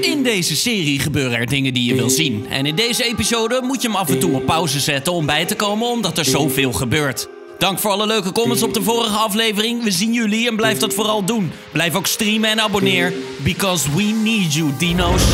In deze serie gebeuren er dingen die je wil zien. En in deze episode moet je hem af en toe op pauze zetten om bij te komen, omdat er zoveel gebeurt. Dank voor alle leuke comments op de vorige aflevering. We zien jullie en blijf dat vooral doen. Blijf ook streamen en abonneer. Because we need you, dino's.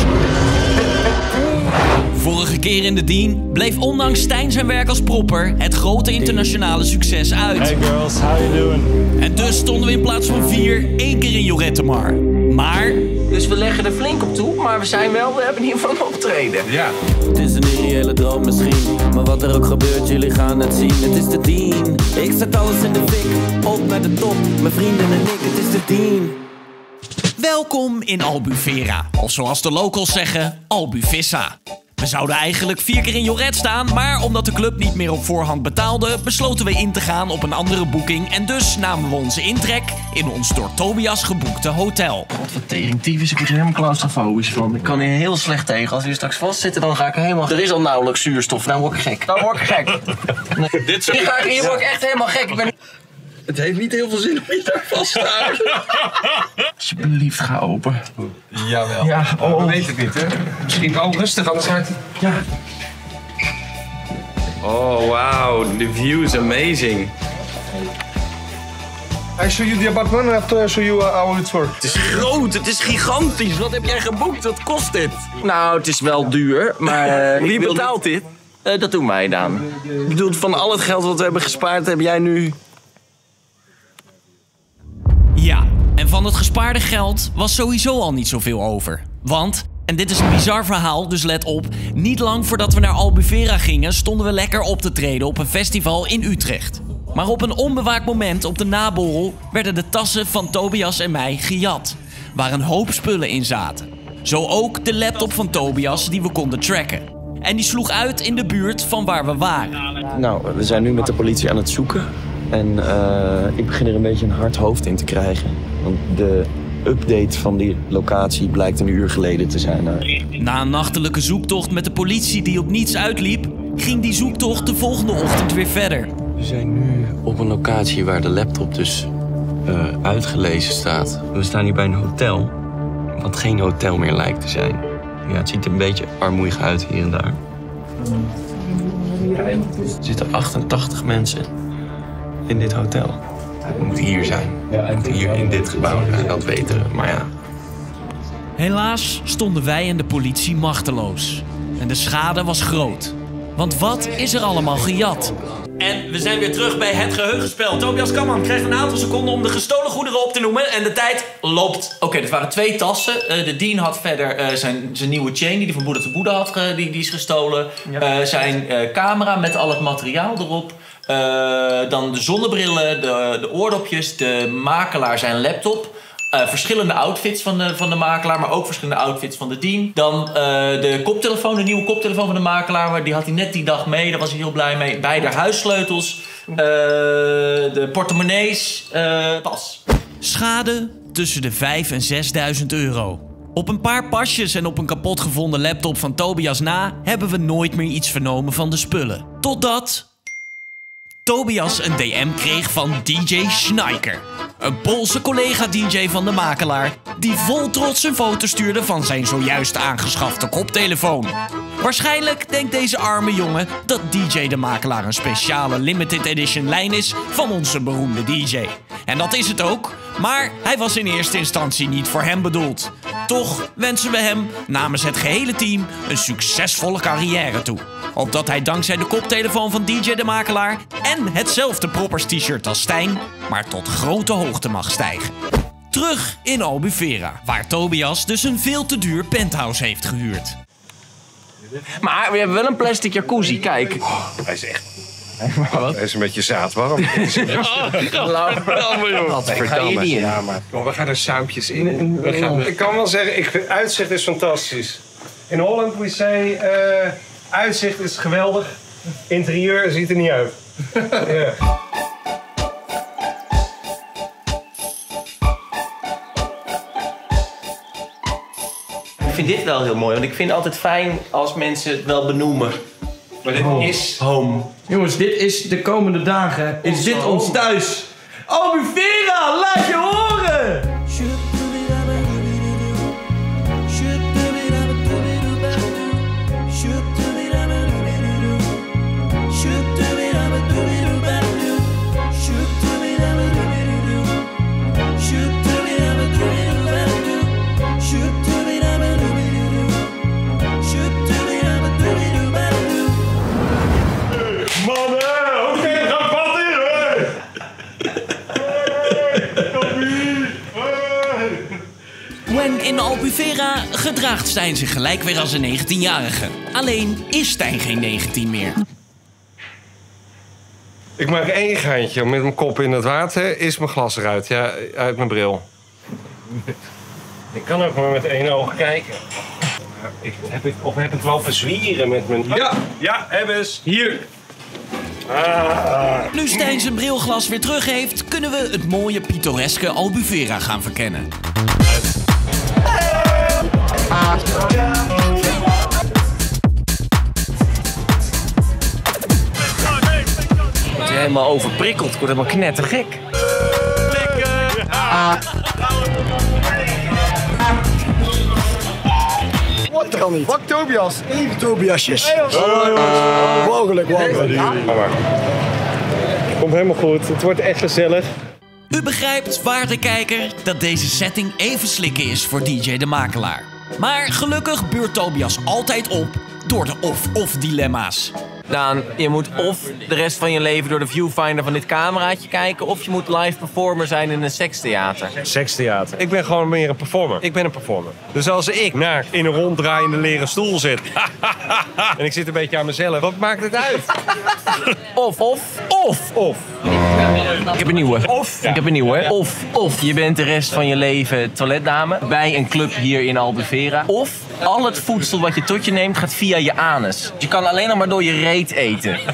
Vorige keer in de Dien bleef ondanks Stijn zijn werk als propper het grote internationale succes uit. Hey girls, how you doing? En dus stonden we in plaats van vier één keer in Jorette Mar. Maar Dus we leggen er flink op toe, maar we zijn wel, we hebben in ieder geval een optreden. Ja. Het is een irreële droom misschien Maar wat er ook gebeurt, jullie gaan het zien Het is de tien Ik zet alles in de fik Op naar de top Mijn vrienden en ik, het is de tien welkom in Albufera. Of zoals de locals zeggen, Albufissa. We zouden eigenlijk vier keer in Joret staan, maar omdat de club niet meer op voorhand betaalde, besloten we in te gaan op een andere boeking en dus namen we onze intrek in ons door Tobias geboekte hotel. Wat teringtief ik word er helemaal claustrofobisch van. Ik kan hier heel slecht tegen. Als we hier straks vastzitten, dan ga ik helemaal... Er is al nauwelijks zuurstof, dan word ik gek. Dan word ik gek. Nee. Dit hier, ga ik, hier word ik echt helemaal gek. Ik ben... Het heeft niet heel veel zin om je daar vast te houden. Alsjeblieft, ga open. Jawel. Ja, oh. We weten het niet, hè? Misschien oh, rustig, anders gaat het... Ja. Oh wow, the view is amazing. I show you the apartment and after I show you how it's work. Het is groot, het is gigantisch. Wat heb jij geboekt? Wat kost dit? Nou, het is wel duur, maar... Wie betaalt dit? dat doen wij dan. Ik bedoel, van al het geld wat we hebben gespaard, heb jij nu... Ja, en van het gespaarde geld was sowieso al niet zoveel over. Want, en dit is een bizar verhaal, dus let op, niet lang voordat we naar Albufera gingen, stonden we lekker op te treden op een festival in Utrecht. Maar op een onbewaakt moment op de naborrel werden de tassen van Tobias en mij gejat, waar een hoop spullen in zaten. Zo ook de laptop van Tobias die we konden tracken. En die sloeg uit in de buurt van waar we waren. Nou, we zijn nu met de politie aan het zoeken. En eh, ik begin er een beetje een hard hoofd in te krijgen. Want de update van die locatie blijkt een uur geleden te zijn. Nou, Na een nachtelijke zoektocht met de politie die op niets uitliep, ging die zoektocht de volgende ochtend weer verder. we zijn nu op een locatie waar de laptop dus eh, uitgelezen staat. We staan hier bij een hotel, wat geen hotel meer lijkt te zijn. Ja, het ziet er een beetje armoeig uit hier en daar. Er zitten 88 mensen in dit hotel. Het moet hier zijn. Moet hier in dit gebouw zijn, dat weten we. Maar ja, Helaas stonden wij en de politie machteloos. En de schade was groot. Want wat is er allemaal gejat? En we zijn weer terug bij het geheugenspel. Tobias Kamman krijgt een aantal seconden om de gestolen goederen op te noemen. En de tijd loopt. Oké, dit waren twee tassen. Eh, de Dean had verder eh, zijn, zijn nieuwe chain die hij van Boeddha te Boeddha had, die, die is gestolen. Eh, zijn eh, camera met al het materiaal erop. Eh, dan de zonnebrillen, de, de oordopjes, de makelaar zijn laptop. Eh, verschillende outfits van de, van de makelaar, maar ook verschillende outfits van de Dean. Dan eh, de koptelefoon, de nieuwe koptelefoon van de makelaar. maar Die had hij net die dag mee, daar was hij heel blij mee. Beide huissleutels, de portemonnees, pas. Schade tussen de 5 en 6000 euro. Op een paar pasjes en op een kapot gevonden laptop van Tobias na hebben we nooit meer iets vernomen van de spullen. Totdat Tobias een DM kreeg van DJ Schneiker. Een Poolse collega-DJ van de makelaar, die vol trots een foto stuurde van zijn zojuist aangeschafte koptelefoon. Waarschijnlijk denkt deze arme jongen dat DJ de makelaar een speciale limited edition lijn is van onze beroemde DJ. En dat is het ook, maar hij was in eerste instantie niet voor hem bedoeld. Toch wensen we hem namens het gehele team een succesvolle carrière toe. Opdat hij dankzij de koptelefoon van DJ de Makelaar en hetzelfde proppers t-shirt als Stijn, maar tot grote hoogte mag stijgen. Terug in Albufera, waar Tobias dus een veel te duur penthouse heeft gehuurd. Maar we hebben wel een plastic jacuzzi, kijk. Hij is echt... Hij is een beetje zaadwarm. Niet in? Ja, maar oh, we gaan er saampjes in. We gaan, ik kan wel zeggen, ik vind uitzicht is fantastisch. In Holland we say, eh, uitzicht is geweldig. Interieur ziet er niet uit. ja. Ik vind dit wel heel mooi, want ik vind het altijd fijn als mensen het wel benoemen. Maar dit is... Home. Jongens, dit is de komende dagen. Is dit ons thuis? Albufera, laat je horen! Gedraagt Stijn zich gelijk weer als een 19-jarige. Alleen is Stijn geen 19 meer. Ik maak één geintje met mijn kop in het water. Is mijn glas eruit? Ja, uit mijn bril. Ik kan ook maar met één oog kijken. Ik heb het, of heb het wel verzwieren met mijn... Ja, ja, heb eens. Hier. Ah. Nu Stijn zijn brilglas weer terug heeft, kunnen we het mooie pittoreske Albufera gaan verkennen. Helemaal overprikkeld. Ik word helemaal knettergek. Wat kan niet? Pak Tobias. Even Tobiasjes. Mogelijk, mogelijk. Komt helemaal goed. Het wordt echt gezellig. U begrijpt, waarde kijker, dat deze setting even slikken is voor DJ de Makelaar. Maar gelukkig beurt Tobias altijd op door de of-of dilemma's. Je moet of de rest van je leven door de viewfinder van dit cameraatje kijken... of je moet live performer zijn in een sekstheater. Sekstheater. Ik ben gewoon meer een performer. Ik ben een performer. Dus als ik naakt in een ronddraaiende leren stoel zit... en ik zit een beetje aan mezelf, wat maakt het uit? Of, of, of, of. Ik heb een nieuwe. Of. Ik heb een nieuwe. Of, of je bent de rest van je leven toiletdame bij een club hier in Albufera. Of al het voedsel wat je tot je neemt gaat via je anus. Je kan alleen nog maar door je reet eten.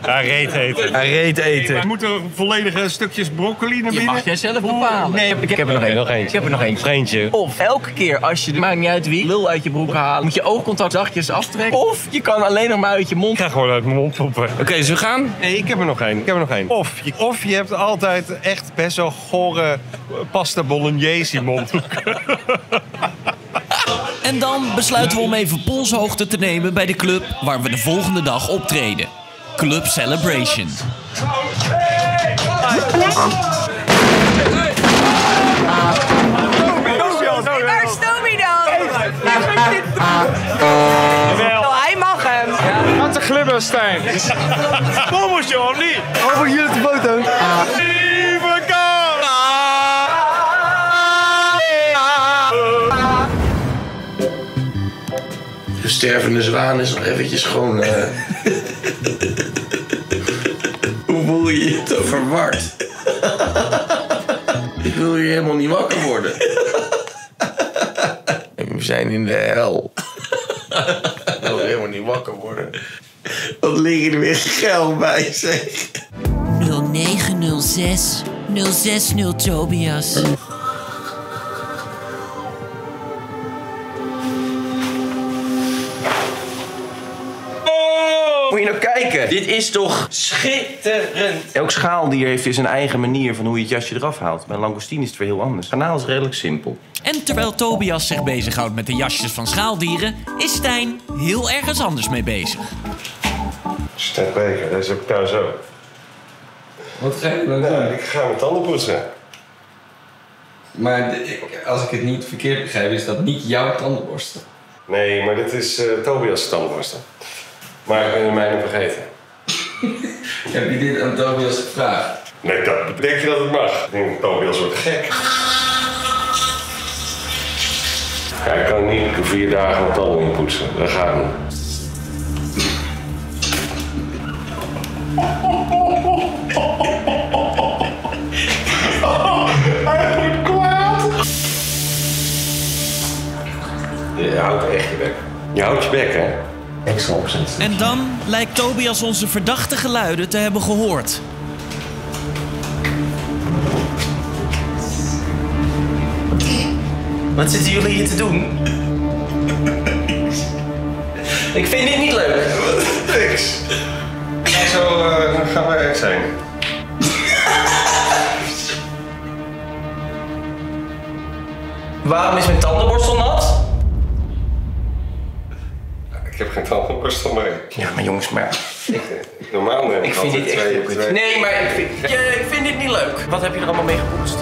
Hij reet eten. Hij reet eten. Moeten er volledige stukjes broccoli naar Je binnen? mag jij zelf bepalen. Nee, ik, ik heb er nog één. Nog eentje. Ik heb er nog eentje. Eentje. Of elke keer als je, maakt niet uit wie, lul uit je broek halen, moet je oogcontact zachtjes aftrekken. Of je kan alleen nog maar uit je mond Ik ga gewoon uit mijn mond poepen. Oké, we gaan. Nee, ik heb er nog één. Ik heb er nog één. Of je, of je hebt altijd echt best wel gore pasta bolognese mondhoek. En dan besluiten we om even polshoogte te nemen bij de club waar we de volgende dag optreden. Club Celebration. Waar is dan? Oh, hij mag hem. Wat een glibber, Stijn. Kom eens, joh, of niet? Oh, voor jullie op de foto. De stervende zwaan is nog eventjes gewoon... eh, Hoe voel je je te verward? Ik wil hier helemaal niet wakker worden. En we zijn in de hel. Ik wil helemaal niet wakker worden. Wat liggen er weer geil bij, zeg. 0906 060 Tobias. Kijken. Dit is toch schitterend. Elk schaaldier heeft weer zijn eigen manier van hoe je het jasje eraf haalt. Bij een langoustine is het weer heel anders. Kanaal is redelijk simpel. En terwijl Tobias zich bezighoudt met de jasjes van schaaldieren, is Stijn heel ergens anders mee bezig. Stek beker, deze heb ik thuis ook. Wat ga je dan doen? ik ga mijn tanden poetsen. Maar de- ik- als ik het niet verkeerd begrijp, is dat niet jouw tandenborstel. Nee, maar dit is eh Tobias' tandborstel. Maar ik ben de mijne vergeten. Heb je dit aan Tobias gevraagd? Nee, dat denk je dat het mag. Ik denk, Tobias wordt gek. Ja, ik kan niet vier dagen mijn tanden in poetsen. Dat gaat niet. Je houdt echt je bek. Je houdt je bek, hè? Extra opzet. En dan lijkt Tobias onze verdachte geluiden te hebben gehoord. Wat zitten jullie hier te doen? ik vind dit niet leuk. Niks. Zo eh, gaan we echt zijn. Waarom is mijn tandenborstel nat? Ik heb geen tandenborstel mee. Ja, maar jongens, maar... Normaal neem ik Ik vind dit echt twee- twee- Nee, maar ik vind, ja, ik vind dit niet leuk. Wat heb je er allemaal mee gepoetst?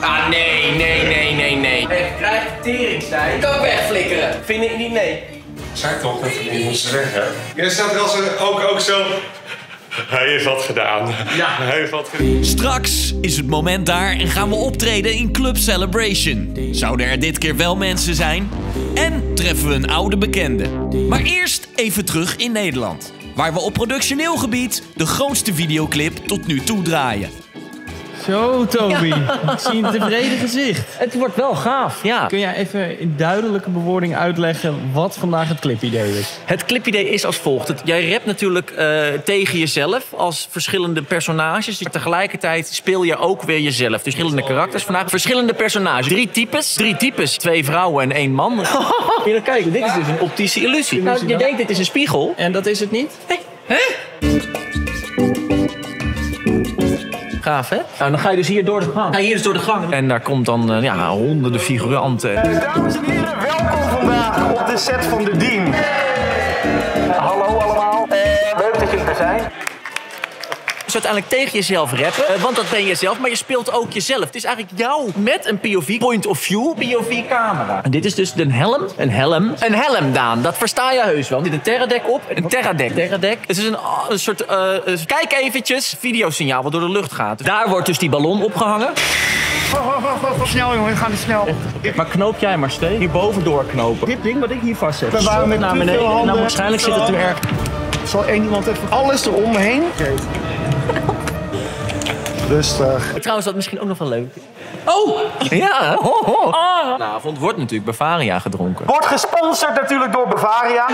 Ah, nee, nee, nee, nee, nee. Ik krijg teringstijn. Ik kan wegflikkeren. Vind ik niet, nee. Zeg toch dat ik niet moest zeggen. Jij staat er als een, ook, ook zo. Hij heeft wat gedaan. Ja. Hij heeft wat gedaan. Straks is het moment daar en gaan we optreden in Club Celebration. Zouden er dit keer wel mensen zijn? En treffen we een oude bekende. Maar eerst even terug in Nederland. Waar we op productioneel gebied de grootste videoclip tot nu toe draaien. Zo, Toby. Ik zie een tevreden gezicht. Het wordt wel gaaf, ja. Kun jij even in duidelijke bewoording uitleggen wat vandaag het clipidee is? Het clipidee is als volgt. Het- jij rapt natuurlijk eh, tegen jezelf als verschillende personages. Tegelijkertijd speel je ook weer jezelf. Dus verschillende karakters. Vandaag verschillende personages. Drie types. Drie types. Twee vrouwen en één man. Kijken. Dit is dus een optische illusie. Nou, je denkt dit is een spiegel. En dat is het niet? Gaaf, hè? Nou, dan ga je dus hier door de gang. Ga je hier dus door de gang. En daar komt dan eh, ja, honderden figuranten. Dames en heren, welkom vandaag op de set van de Dean. Dus uiteindelijk tegen jezelf rappen. eh, want dat ben je zelf, maar je speelt ook jezelf. Het is eigenlijk jou met een POV, point of view, POV camera. En dit is dus een helm. Een helm. Een helm, Daan. Dat versta je heus wel. Er zit een terradek op. Een terradek. Terradek. Het is een, ah, een soort, eh, eh, kijk eventjes, videosignaal wat door de lucht gaat. Daar wordt dus die ballon opgehangen. Snel jongen, we gaan niet snel. Maar knoop jij maar steeds. Hierboven doorknopen. Dit ding wat ik hier vastzet. We waren met naar beneden. handen. waarschijnlijk zit het er erg. Zal één iemand even alles eromheen? Rustig. Trouwens, dat misschien ook nog wel leuk. Oh! Ja. Ho, ho. Vanavond wordt natuurlijk Bavaria gedronken. Wordt gesponsord natuurlijk door Bavaria.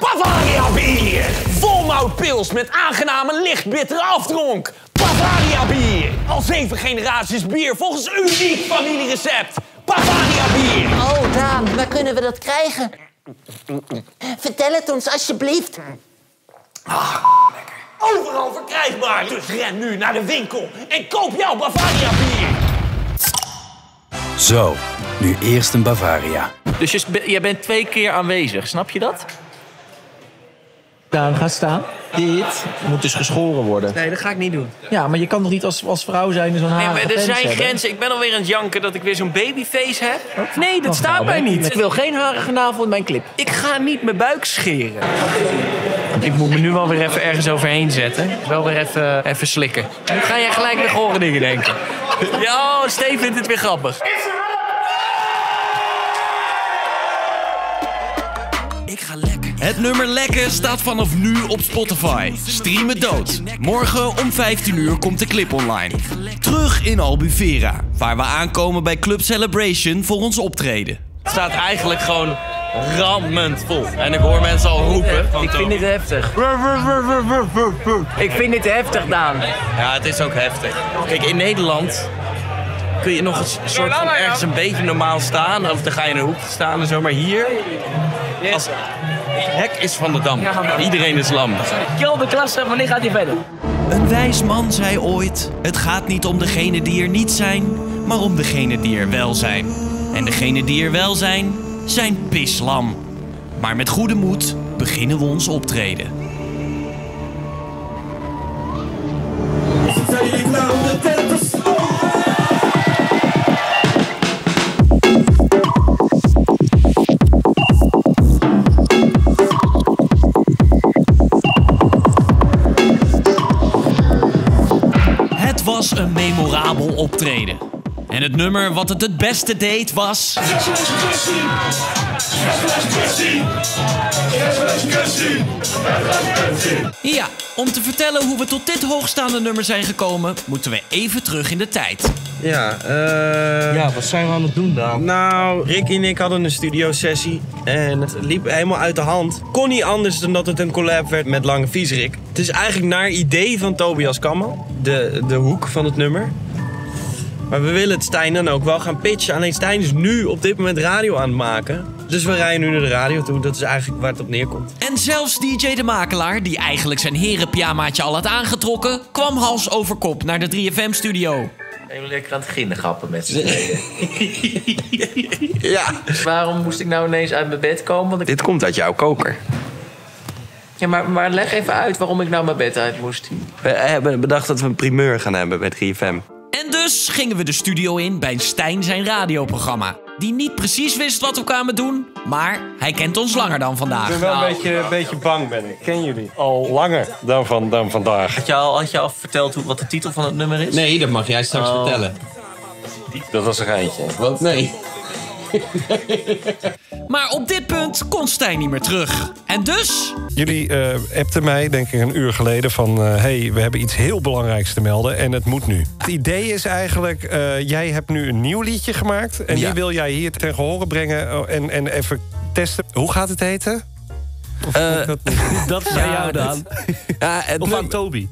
Bavaria bier! Volmout pils met aangename lichtbittere afdronk. Bavaria bier! Al zeven generaties bier volgens uniek familierecept. Bavaria bier! Oh, Daan, waar kunnen we dat krijgen? Vertel het ons alsjeblieft. Overal verkrijgbaar, dus ren nu naar de winkel en koop jouw Bavaria bier! Zo, nu eerst een Bavaria. Dus je, jij bent twee keer aanwezig, snap je dat? Ga staan. Dit moet dus geschoren worden. Nee, dat ga ik niet doen. Ja, maar je kan toch niet als, als vrouw zijn en zo'n Nee, haar. maar er zijn grenzen. Ik ben alweer aan het janken dat ik weer zo'n babyface heb. Nee, dat Oh, staat nou, mij niet. Ik wil geen harige navel in mijn clip. Ik ga niet mijn buik scheren. Ik moet me nu wel weer even ergens overheen zetten. Wel weer even, even slikken. Nu ga jij gelijk weer gore dingen denken. Ja, oh, Steve vindt het weer grappig. Ik ga lekker. Het nummer Lekker staat vanaf nu op Spotify. Stream het dood. Morgen om 15 uur komt de clip online. Terug in Albufera, waar we aankomen bij Club Celebration voor ons optreden. Het staat eigenlijk gewoon rammend vol. En ik hoor mensen al roepen. Ik vind dit heftig. Ik vind dit heftig, Daan. Ja, het is ook heftig. Kijk, in Nederland kun je nog eens soort van ergens een beetje normaal staan. Of dan ga je in een hoekje staan en zo. Maar hier, als, hek is van de dam. Iedereen is lam. Kill de klasse, wanneer gaat hij verder? Een wijs man zei ooit: Het gaat niet om degene die er niet zijn, maar om degene die er wel zijn. En degene die er wel zijn, zijn pislam. Maar met goede moed beginnen we ons optreden. Een memorabel optreden. En het nummer wat het het beste deed was. Ja, om te vertellen hoe we tot dit hoogstaande nummer zijn gekomen, moeten we even terug in de tijd. Ja, eh... Ja, wat zijn we aan het doen dan? Nou, Ricky en ik hadden een studiosessie en het liep helemaal uit de hand. Kon niet anders dan dat het een collab werd met Lange Vieserik. Het is eigenlijk naar idee van Tobias Kammer, de, de hoek van het nummer. Maar we willen het Stijn dan ook wel gaan pitchen. Alleen Stijn is nu op dit moment radio aan het maken. Dus we rijden nu naar de radio toe. Dat is eigenlijk waar het op neerkomt. En zelfs DJ de Makelaar, die eigenlijk zijn herenpyjamaatje al had aangetrokken, kwam hals over kop naar de 3FM-studio. Even lekker aan het ginnen grappen met z'n tweeën. Ja. Waarom moest ik nou ineens uit mijn bed komen? Want ik... Dit komt uit jouw koker. Ja, maar, maar leg even uit waarom ik nou mijn bed uit moest. We hebben bedacht dat we een primeur gaan hebben bij 3FM. En dus gingen we de studio in bij Stijn zijn radioprogramma. Die niet precies wist wat we kwamen doen, maar hij kent ons langer dan vandaag. Ik ben wel een beetje, een beetje bang, ben ik. Ken jullie? Al langer dan, van, dan vandaag. Had je al, had je al verteld hoe, wat de titel van het nummer is? Nee, dat mag jij straks Oh. vertellen. Dat was een geintje. Wat? Nee. Maar op dit punt kon Stijn niet meer terug. En dus Jullie eh appten mij, denk ik, een uur geleden van... hé, hey, we hebben iets heel belangrijks te melden en het moet nu. Het idee is eigenlijk, eh, jij hebt nu een nieuw liedje gemaakt... en Ja. die wil jij hier ten gehore brengen oh, en, en even testen. Hoe gaat het heten? Of Eh, dat niet? Dat is aan jou, Daan. Ja, het Of aan Toby.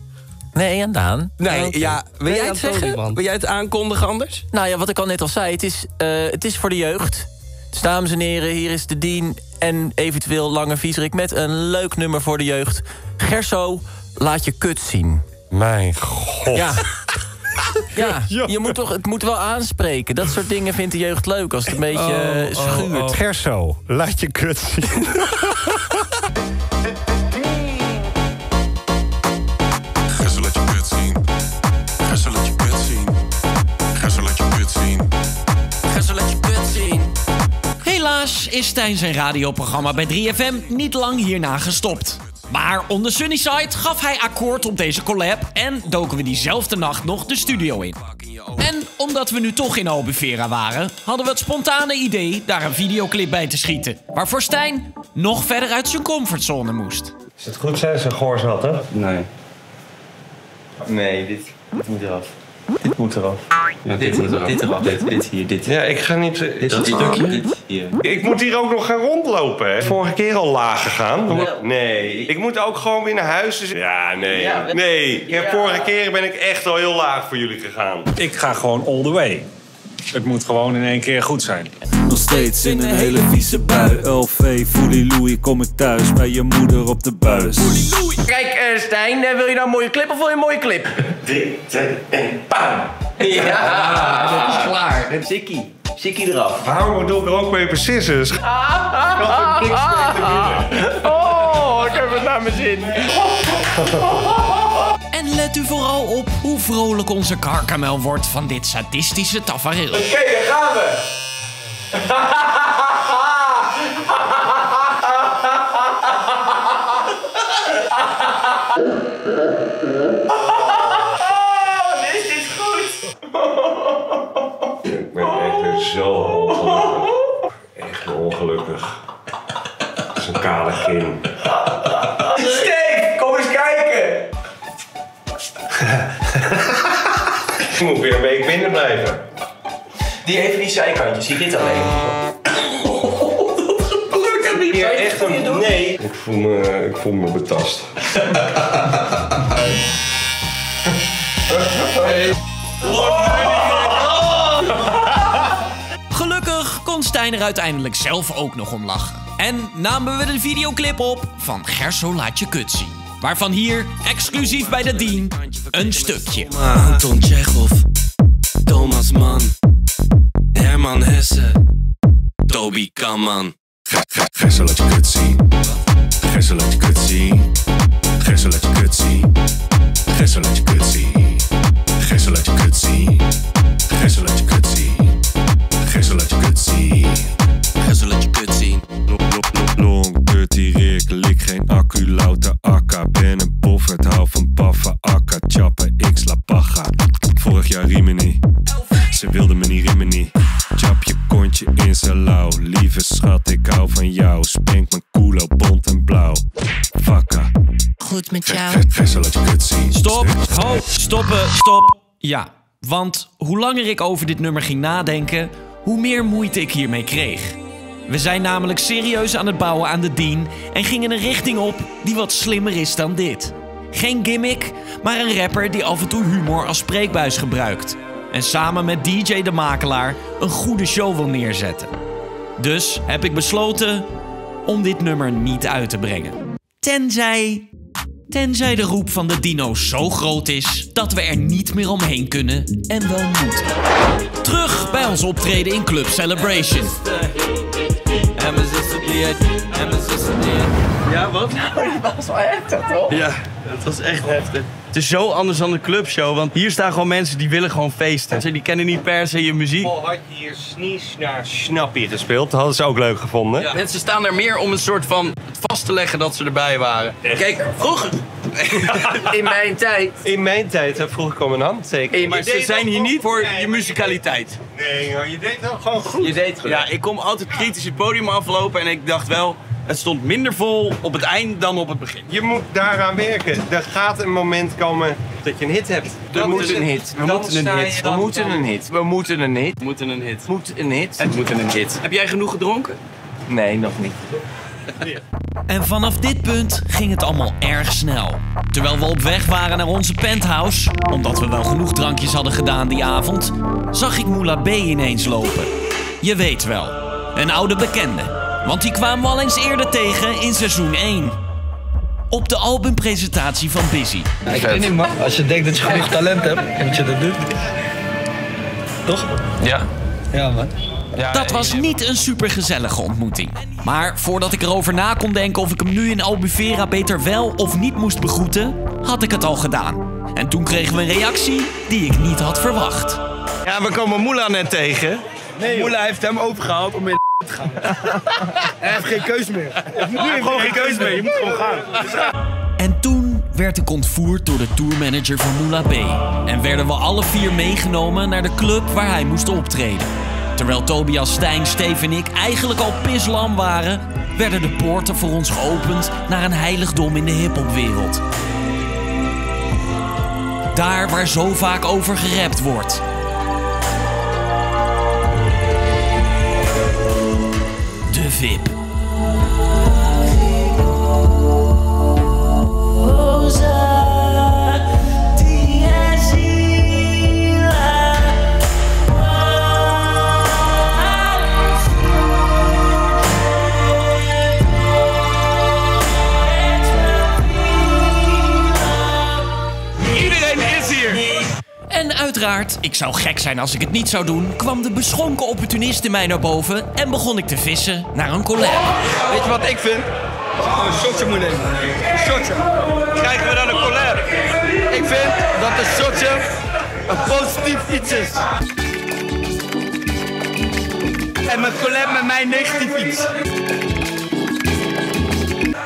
Nee, en Daan? Nee, ja. Wil Nee, jij het zeggen? Man. Wil jij het aankondigen anders? Nou ja, wat ik al net al zei, het is, eh, het is voor de jeugd. Dus dames en heren, hier is de Dien en eventueel Lange Vieserik... met een leuk nummer voor de jeugd. Gerso, laat je kut zien. Mijn god. Ja. Ja, je moet toch, het moet wel aanspreken. Dat soort dingen vindt de jeugd leuk als het een beetje eh, schuurt. Gerso, laat je kut zien. Helaas is Stijn zijn radioprogramma bij 3FM niet lang hierna gestopt. Maar on the sunny side gaf hij akkoord op deze collab en doken we diezelfde nacht nog de studio in. En omdat we nu toch in Albufera waren, hadden we het spontane idee daar een videoclip bij te schieten. Waarvoor Stijn nog verder uit zijn comfortzone moest. Is het goed zijn, zijn goor zat, hè? Nee. Nee, dit, dit moet eraf. Dit moet eraf. Ja, dit, dit, dit, eraf. Dit, dit hier, dit. Ja, ik ga niet... Dit stukje. Dit hier. Ik moet hier ook nog gaan rondlopen, hè? Vorige keer al laag gegaan. Nee. Ik moet ook gewoon weer naar huis. Dus... Ja, nee. Nee. Vorige keer ben ik echt al heel laag voor jullie gegaan. Ik ga gewoon all the way. Het moet gewoon in één keer goed zijn. Nog steeds in een hele vieze bui. LV, Fully Louis, kom ik thuis bij je moeder op de buis. Kijk, eh, Stijn, eh, wil je nou een mooie clip of wil je een mooie clip? 3, 2, 1, bam! Ja, dat is klaar. Sikkie. Sikkie eraf. Waarom doe ik er ook paper scissors? Oh, ik heb het naar mijn zin. En let u vooral op hoe vrolijk onze karkamel wordt van dit sadistische tafereel. Oké, daar gaan we. Zijkantjes, zie dit alleen. Ja, echt een... Nee. Ik voel me, ik voel me betast. Gelukkig kon Stijn er uiteindelijk zelf ook nog om lachen. En namen we de videoclip op van Gerso laat je kut zien. Waarvan hier, exclusief bij de Dien, een stukje. Anton Ja man, gij, gij zal het je kut zien. Gij zal het je kut zien. Gij zal het je kut zien. Stoppen, stop. Ja, want hoe langer ik over dit nummer ging nadenken, hoe meer moeite ik hiermee kreeg. We zijn namelijk serieus aan het bouwen aan de Dien en gingen een richting op die wat slimmer is dan dit. Geen gimmick, maar een rapper die af en toe humor als spreekbuis gebruikt. En samen met DJ De Makelaar een goede show wil neerzetten. Dus heb ik besloten om dit nummer niet uit te brengen. Tenzij. Tenzij de roep van de dino's zo groot is dat we er niet meer omheen kunnen en wel moeten. Terug bij ons optreden in Club Celebration. En mijn zussen. Ja, wat? Dat was wel heftig, toch? Ja, het was echt heftig. Het is zo anders dan de clubshow, want hier staan gewoon mensen die willen gewoon feesten. Ze- Die kennen niet per se je muziek. Oh, had je hier Sneeze naar Snappy gespeeld? Dat hadden ze ook leuk gevonden. Mensen staan er meer om een soort van vast te leggen dat ze erbij waren. Kijk, vroeger... In mijn tijd. In mijn tijd, hè, vroeger kwam een handtekening. Maar ze zijn hier niet voor je muzikaliteit. Nee, hoor, je deed wel gewoon goed. Je deed Ja, ik kom altijd kritisch het podium aflopen en ik dacht wel... Het stond minder vol op het eind dan op het begin. Je moet daaraan werken. Er gaat een moment komen dat je een hit hebt. We Dat moeten is een hit. We moeten een hit. We moeten een hit. We moeten een hit. We moeten een hit. Moet een hit. Het een hit. Heb jij genoeg gedronken? Nee, nog niet. En vanaf dit punt ging het allemaal erg snel. Terwijl we op weg waren naar onze penthouse, omdat we wel genoeg drankjes hadden gedaan die avond, zag ik Moula B ineens lopen. Je weet wel, een oude bekende. Want die kwamen we al eens eerder tegen in seizoen 1. Op de albumpresentatie van Busy. Ik weet niet man, als je denkt dat je genoeg talent hebt, moet je dat doen. Toch? Ja. Ja man. Dat was niet een supergezellige ontmoeting. Maar voordat ik erover na kon denken of ik hem nu in Albufera beter wel of niet moest begroeten, had ik het al gedaan. En toen kregen we een reactie die ik niet had verwacht. Ja, we komen Moela net tegen. Nee, Moela heeft hem overgehaald om in te gaan. Hij heeft geen keus meer. Nu heeft hij gewoon geen keus meer, je moet gewoon gaan. En toen werd ik ontvoerd door de tourmanager van Moula B. En werden we alle vier meegenomen naar de club waar hij moest optreden. Terwijl Tobias, Stijn, Steve en ik eigenlijk al pislam waren, werden de poorten voor ons geopend naar een heiligdom in de hiphopwereld. Daar waar zo vaak over gerept wordt. De VIP. Uiteraard, ik zou gek zijn als ik het niet zou doen, kwam de beschonken opportunist in mij naar boven en begon ik te vissen naar een collab. Weet je wat ik vind? Een shotje moet nemen. Een shotje. Krijgen we dan een collab? Ik vind dat een shotje een positief iets is. En een collab met mij negatief iets.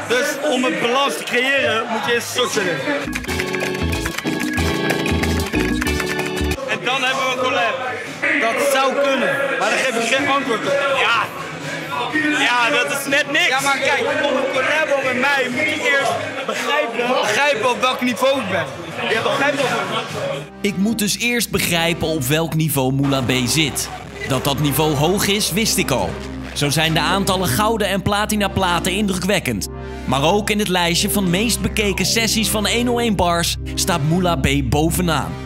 Dus om een balans te creëren moet je eerst een shotje nemen. Dan hebben we een collab. Dat zou kunnen, maar dan geef ik geen antwoord op. Ja, ja, dat is net niks. Ja, maar kijk, om een collab met mij moet je eerst begrijpen, begrijpen op welk niveau ik ben. Je begrijpt dat Ik moet dus eerst begrijpen op welk niveau Moula B zit. Dat dat niveau hoog is, wist ik al. Zo zijn de aantallen gouden en platina platen indrukwekkend. Maar ook in het lijstje van meest bekeken sessies van 101 bars staat Moula B bovenaan.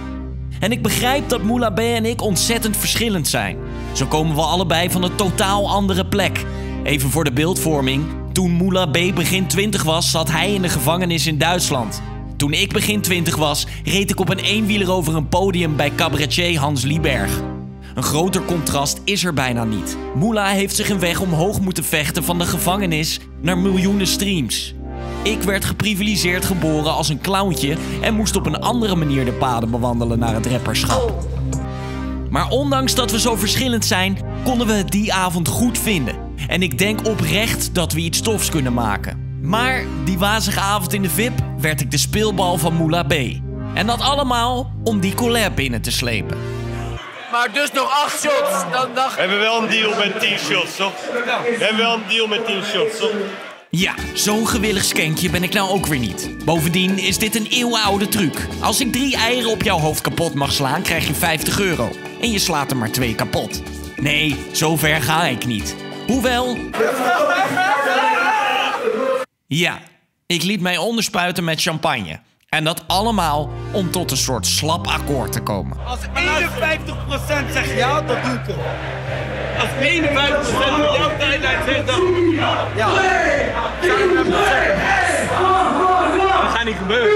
En ik begrijp dat Moula B en ik ontzettend verschillend zijn. Zo komen we allebei van een totaal andere plek. Even voor de beeldvorming. Toen Moula B begin 20 was, zat hij in de gevangenis in Duitsland. Toen ik begin 20 was, reed ik op een eenwieler over een podium bij cabaretier Hans Lieberg. Een groter contrast is er bijna niet. Moula heeft zich een weg omhoog moeten vechten van de gevangenis naar miljoenen streams. Ik werd geprivilegeerd geboren als een clowntje en moest op een andere manier de paden bewandelen naar het rapperschap. Maar ondanks dat we zo verschillend zijn, konden we het die avond goed vinden. En ik denk oprecht dat we iets tofs kunnen maken. Maar die wazige avond in de VIP werd ik de speelbal van Moula B. En dat allemaal om die collab binnen te slepen. Maar dus nog acht shots. Dan, dan... We hebben wel een deal met 10 shots, toch? We hebben wel een deal met 10 shots, toch? Ja, zo'n gewillig skenkje ben ik nou ook weer niet. Bovendien is dit een eeuwenoude truc. Als ik drie eieren op jouw hoofd kapot mag slaan, krijg je 50 euro. En je slaat er maar twee kapot. Nee, zo ver ga ik niet. Hoewel... Ja, ik liet mij onderspuiten met champagne. En dat allemaal om tot een soort slap akkoord te komen. Als 51% zegt ja, dan doe ik het. Als 51% van jouw tijdlijn zegt dan... Ja. Dat gaat niet gebeuren.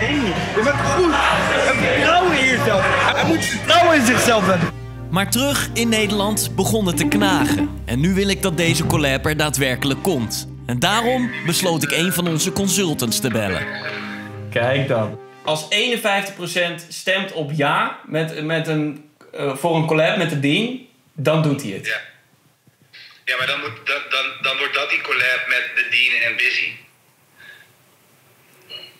Nee, je bent goed. Heb vertrouwen in jezelf. Hij moet vertrouwen in zichzelf hebben. Maar terug in Nederland begon het te knagen. En nu wil ik dat deze collab er daadwerkelijk komt. En daarom besloot ik een van onze consultants te bellen. Kijk dan. Als 51% stemt op ja met, met een, eh, voor een collab met de Dean, dan doet hij het. Ja, maar dan, moet, dan, dan, dan wordt dat die collab met The Dean en Busy.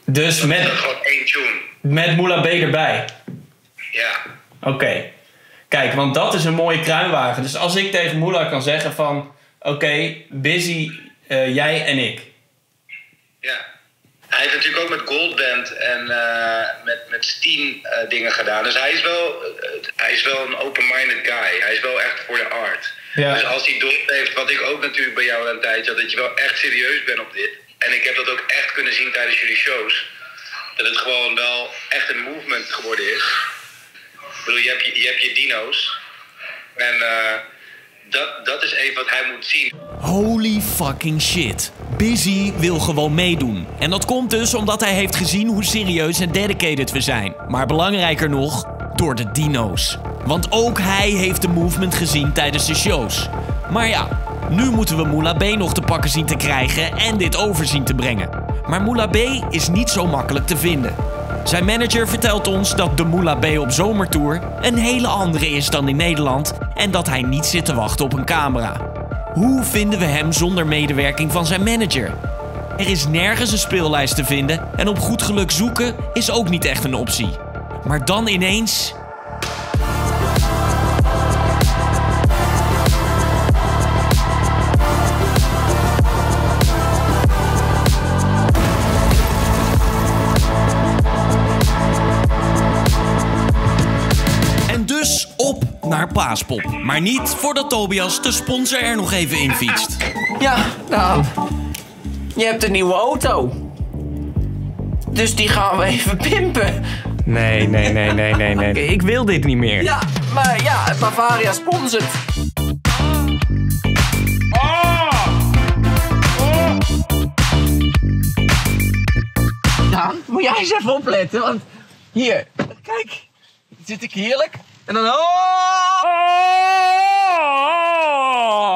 Dus met, Gewoon één tune. met Moula B erbij. Ja. Oké. Kijk, want dat is een mooie kruinwagen. Dus als ik tegen Moula kan zeggen van... Oké, Busy, eh, jij en ik. Ja. Hij heeft natuurlijk ook met Goldband en eh, met, met Steam eh, dingen gedaan. Dus hij is, wel, eh, hij is wel een open-minded guy. Hij is wel echt voor de art. Ja. Dus als hij door heeft, wat ik ook natuurlijk bij jou een tijdje had, dat je wel echt serieus bent op dit. En ik heb dat ook echt kunnen zien tijdens jullie shows. Dat het gewoon wel echt een movement geworden is. Ik bedoel, je hebt je, je, hebt je dino's. En eh, dat, dat is even wat hij moet zien. Holy fucking shit. Busy wil gewoon meedoen. En dat komt dus omdat hij heeft gezien hoe serieus en dedicated we zijn. Maar belangrijker nog, door de dino's. Want ook hij heeft de movement gezien tijdens de shows. Maar ja, nu moeten we Moula B nog te pakken zien te krijgen en dit over zien te brengen. Maar Moula B is niet zo makkelijk te vinden. Zijn manager vertelt ons dat de Moula B op zomertour een hele andere is dan in Nederland en dat hij niet zit te wachten op een camera. Hoe vinden we hem zonder medewerking van zijn manager? Er is nergens een speellijst te vinden en op goed geluk zoeken is ook niet echt een optie. Maar dan ineens. Naar Paaspop. Maar niet voordat Tobias de sponsor er nog even in fietst. Ja, nou. Je hebt een nieuwe auto. Dus die gaan we even pimpen. Nee, nee, nee, nee, nee, nee. Ik wil dit niet meer. Ja, maar ja, Bavaria sponsort. Daan, moet jij eens even opletten, want hier, kijk, zit ik heerlijk. En dan, oh!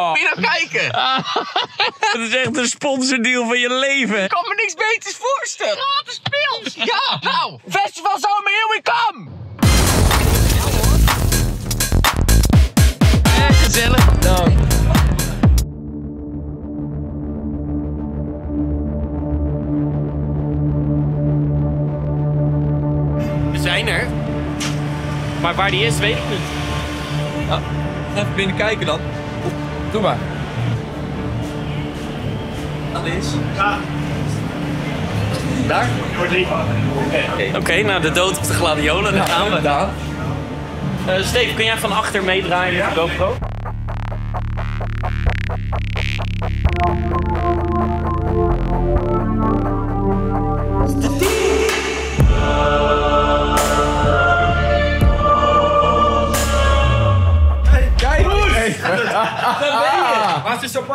Moet je nou kijken? Dat is echt een sponsordeal van je leven. Ik kan me niks beters voorstellen. Gratis pils! Ja, nou, Festival Zomer, here we come! Eh, gezellig. Nou. Maar waar die is, weet ik niet. Ja, even binnen kijken dan. Doe maar. Dat is. Daar? Oké, nou de dood op de gladiolen, daar gaan we. Daan. Eh Steve, kun jij van achter meedraaien met de GoPro?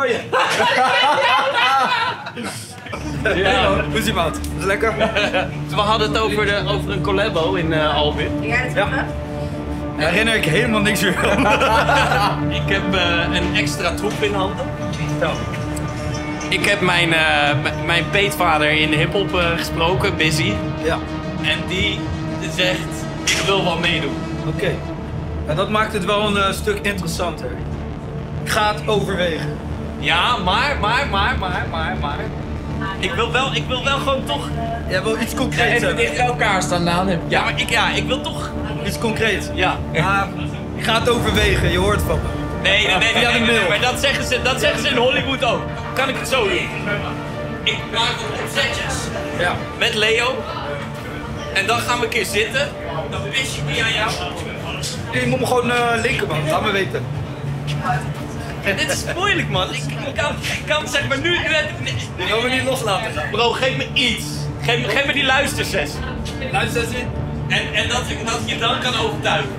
Champagne? Ja. Die maat? Is lekker? We hadden het over, de, over een collabo in uh, Alwin. Ja. Daar herinner ik helemaal niks meer van. ik heb eh, een extra troep in handen. Ik heb mijn, eh, mijn peetvader in de hip-hop eh, gesproken, Busy. Ja. En die zegt: Ik wil wel meedoen. Oké. En dat maakt het wel een eh, stuk interessanter. Ik ga het overwegen. Ja, maar, maar, maar, maar, maar, maar. Ik wil wel, ik wil wel gewoon toch. Jij wil iets concreets Even hebben. dicht bij elkaar staan, Daan. Ja, maar ik, ja, ik wil toch. Iets concreets. Ja. Ja, ik ga het overwegen, je hoort van me. Nee, nee, nee, nee, nee, nee, maar dat zeggen, ze, dat zeggen ze in Hollywood ook. Kan ik het zo doen? Ik maak opzetjes Ja. met Leo. En dan gaan we een keer zitten. Dan pis ik die aan jou. Je moet me gewoon eh, linken, man. Laat me weten. En dit is moeilijk, man. Ik, ik kan, ik kan zeg maar nu... Wil me niet loslaten. Bro, geef me iets. Geef, me- geef me die luistersessie. Luistersessie? En, en dat, ik, dat je dan kan overtuigen.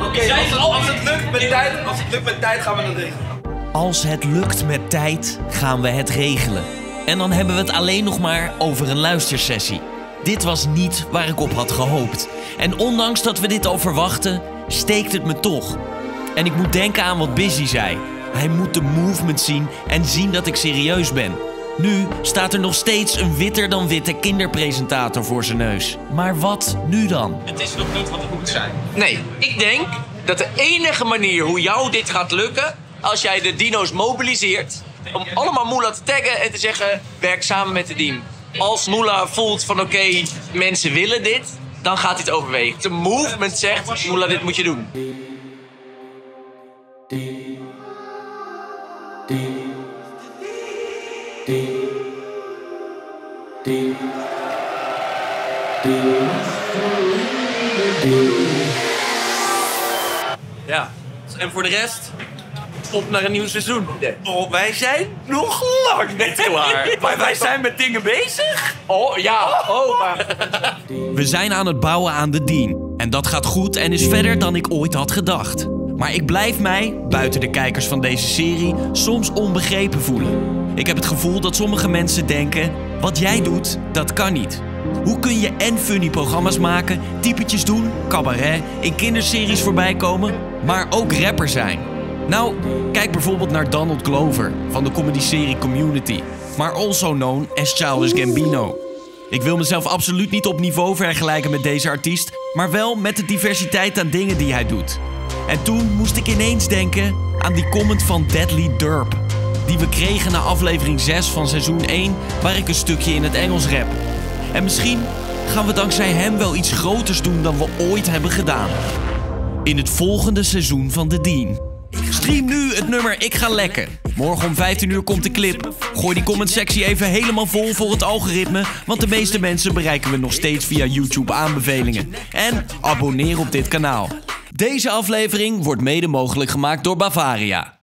Oké, het- als het lukt met tijd, als het lukt met tijd gaan we dat regelen. Als het lukt met tijd, gaan we het regelen. En dan hebben we het alleen nog maar over een luistersessie. Dit was niet waar ik op had gehoopt. En ondanks dat we dit al verwachten, steekt het me toch. En ik moet denken aan wat Busy zei. Hij moet de movement zien en zien dat ik serieus ben. Nu staat er nog steeds een witter dan witte kinderpresentator voor zijn neus. Maar wat nu dan? Het is nog niet wat het moet zijn. Nee, ik denk dat de enige manier hoe jou dit gaat lukken... als jij de dino's mobiliseert... om allemaal Moela te taggen en te zeggen... werk samen met de team. Als Moela voelt van oké, mensen willen dit... dan gaat hij het overwegen. De movement zegt, Moela, dit moet je doen. Ja, en voor de rest, op naar een nieuw seizoen. Oh, wij zijn nog lang niet klaar. maar wij zijn met dingen bezig. Oh, ja. Oh, maar... We zijn aan het bouwen aan de Dean. En dat gaat goed en is verder dan ik ooit had gedacht. Maar ik blijf mij, buiten de kijkers van deze serie, soms onbegrepen voelen. Ik heb het gevoel dat sommige mensen denken: wat jij doet, dat kan niet. Hoe kun je en funny programma's maken, typetjes doen, cabaret, in kinderseries voorbij komen, maar ook rapper zijn? Nou, kijk bijvoorbeeld naar Donald Glover van de comedyserie Community, maar also known as Childish Gambino. Ik wil mezelf absoluut niet op niveau vergelijken met deze artiest, maar wel met de diversiteit aan dingen die hij doet. En toen moest ik ineens denken aan die comment van Deadly Derp, die we kregen na aflevering 6 van seizoen 1, waar ik een stukje in het Engels rap. En misschien gaan we dankzij hem wel iets groters doen dan we ooit hebben gedaan. In het volgende seizoen van The Dean. Stream nu het nummer Ik Ga Lekker. Morgen om 15 uur komt de clip. Gooi die comment-sectie even helemaal vol voor het algoritme, want de meeste mensen bereiken we nog steeds via YouTube aanbevelingen. En abonneer op dit kanaal. Deze aflevering wordt mede mogelijk gemaakt door Bavaria.